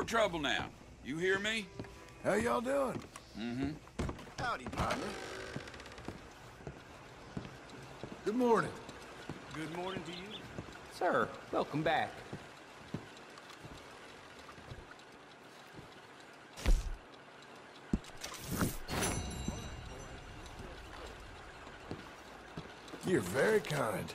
more trouble now. You hear me? How y'all doing? Mm-hmm. Howdy, partner. Good morning. Good morning to you. Sir, welcome back. You're very kind.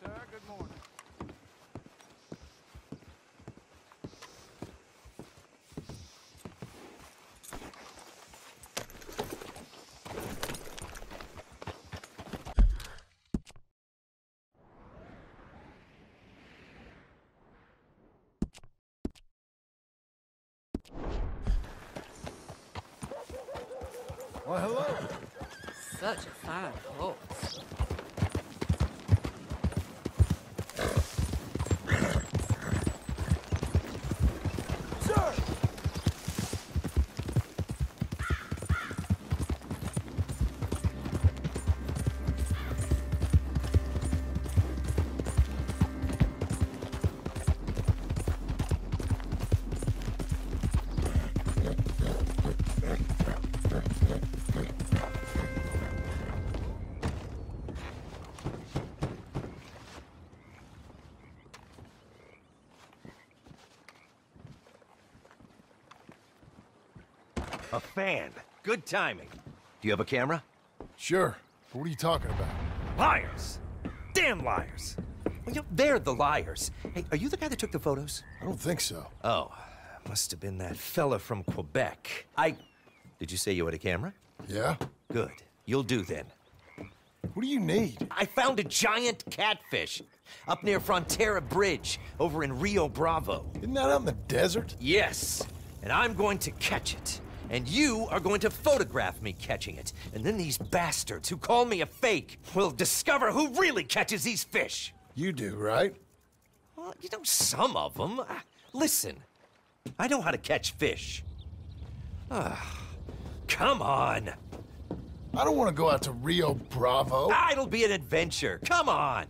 Sir, good morning. Well, hello. Such a fine horse. Sir! A fan. Good timing. Do you have a camera? Sure. What are you talking about? Liars! Damn liars! Well, you know, they're the liars. Hey, are you the guy that took the photos? I don't think so. Oh, must have been that fella from Quebec. I. Did you say you had a camera? Yeah? Good. You'll do then. What do you need? I found a giant catfish up near Frontera Bridge over in Rio Bravo. Isn't that out in the desert? Yes, and I'm going to catch it. And you are going to photograph me catching it. And then these bastards who call me a fake will discover who really catches these fish. You do, right? Well, you know, some of them. Uh, listen, I know how to catch fish. Ah, come on. I don't want to go out to Rio Bravo. Ah, It'll be an adventure. Come on.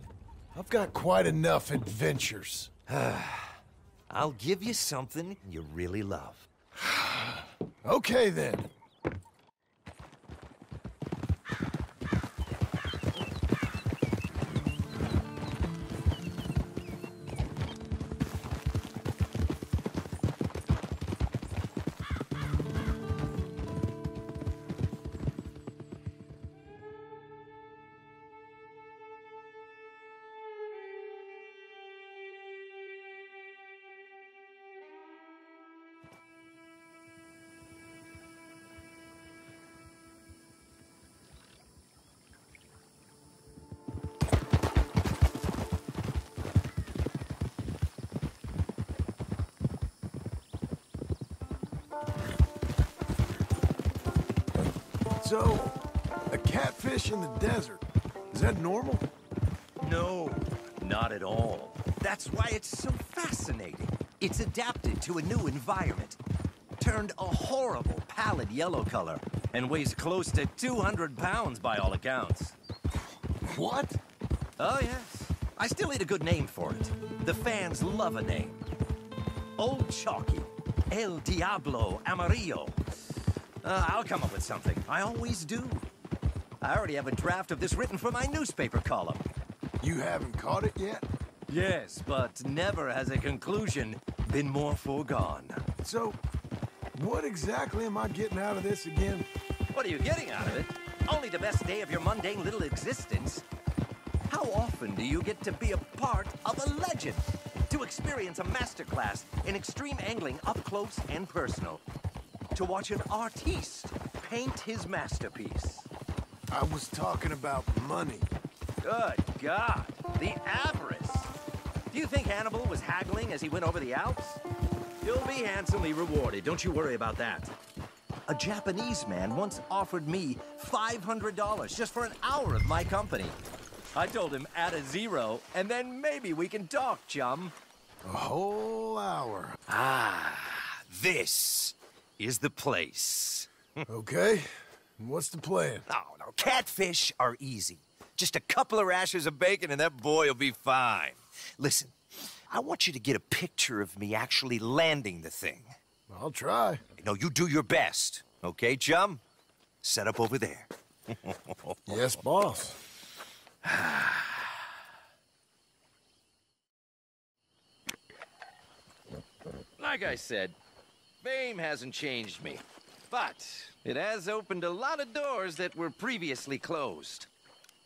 I've got quite enough adventures. I'll give you something you really love. Okay, then. So, a catfish in the desert. Is that normal? No, not at all. That's why it's so fascinating. It's adapted to a new environment. Turned a horrible pallid yellow color and weighs close to 200 pounds by all accounts. What? Oh, yes. I still need a good name for it. The fans love a name. Old Chalky. El Diablo Amarillo. Uh, I'll come up with something. I always do. I already have a draft of this written for my newspaper column. You haven't caught it yet? Yes, but never has a conclusion been more foregone. So, what exactly am I getting out of this again? What are you getting out of it? Only the best day of your mundane little existence. How often do you get to be a part of a legend? To experience a masterclass in extreme angling up close and personal? To watch an artiste paint his masterpiece? I was talking about money. Good God, the avarice! Do you think Hannibal was haggling as he went over the Alps? You'll be handsomely rewarded, don't you worry about that. A Japanese man once offered me $500 just for an hour of my company. I told him add a zero, and then maybe we can talk, chum. A whole hour. Ah, this is the place. Okay. What's the plan? Oh, no. Catfish are easy. Just a couple of rashers of bacon and that boy will be fine. Listen, I want you to get a picture of me actually landing the thing. I'll try. No, you do your best. Okay, chum? Set up over there. Yes, boss. Like I said, fame hasn't changed me. But it has opened a lot of doors that were previously closed.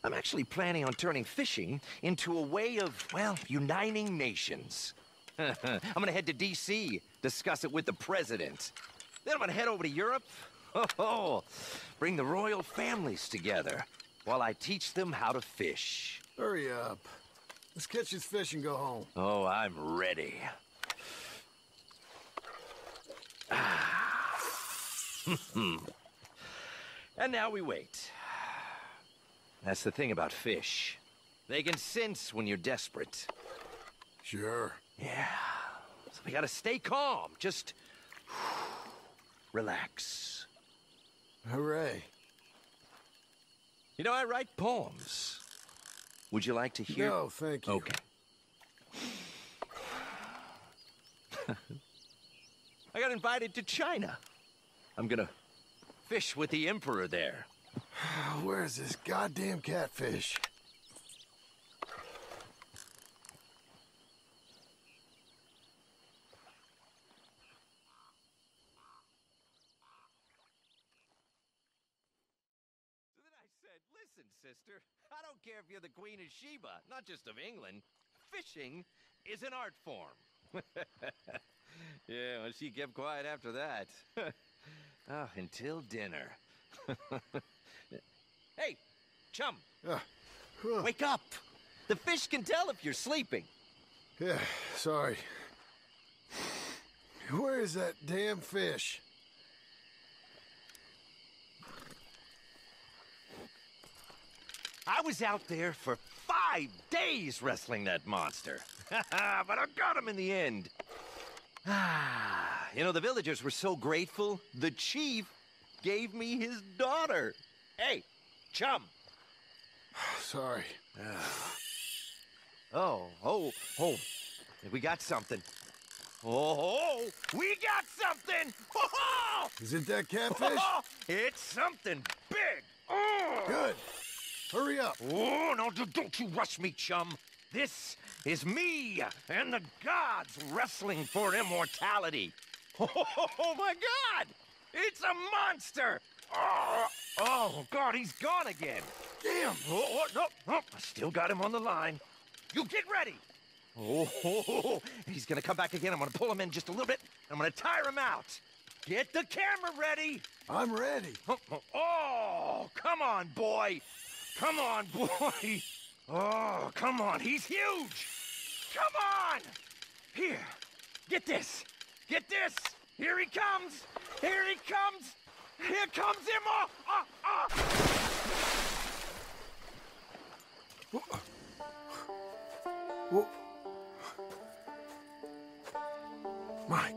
I'm actually planning on turning fishing into a way of, well, uniting nations. I'm gonna head to D.C., discuss it with the president. Then I'm gonna head over to Europe. Oh, bring the royal families together while I teach them how to fish. Hurry up. Let's catch this fish and go home. Oh, I'm ready. and now we wait. That's the thing about fish. They can sense when you're desperate. Sure. Yeah. So we gotta stay calm. Just relax. Hooray. You know, I write poems. Would you like to hear? No, thank you. Okay. I got invited to China. I'm gonna fish with the emperor there. Where's this goddamn catfish? So then I said, listen, sister, I don't care if you're the Queen of Sheba, not just of England. Fishing is an art form. yeah, well, she kept quiet after that. oh, until dinner. hey, chum, Uh, wake up. The fish can tell if you're sleeping. Yeah, sorry. Where is that damn fish? I was out there for five days wrestling that monster. but I got him in the end. Ah, you know, the villagers were so grateful, the chief gave me his daughter. Hey, chum. Sorry. Ah. Oh, oh, oh. We got something. Oh, we got something! Oh, Is it that catfish? it's something big! Oh. Good. Hurry up. Oh, no, don't you rush me, chum. This is me and the gods wrestling for immortality. Oh, my God! It's a monster! Oh, oh, God, he's gone again. Damn. Oh, oh, no, no, I still got him on the line. You get ready. Oh, he's gonna come back again. I'm gonna pull him in just a little bit. I'm gonna tire him out. Get the camera ready. I'm ready. Oh, oh, oh, come on, boy. Come on, boy. Oh, come on. He's huge. Come on. Here. Get this. Get this. Here he comes. Here he comes. Here comes him. Oh, oh, oh. My